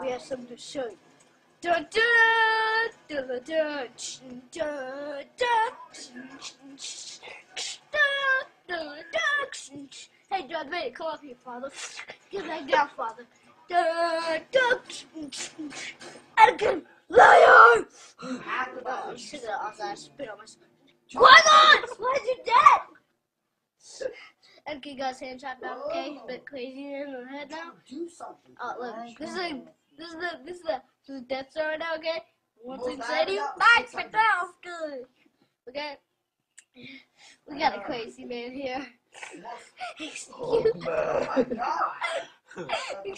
we have something to show you. Da da da da da da da da Hey, John, made it up here, Father. Get back down, Father. Da da Anakin, liar! I forgot. You should have also spit on myself. Got his hand chopped off, okay? He's a bit crazy in the head now. Do something. Oh, look, this is the, this is the, this is the, this is the Death Star right now, okay? Once Well, it's ready, that- bye, that- but that good. Okay? We got a crazy man here. Oh, my God. you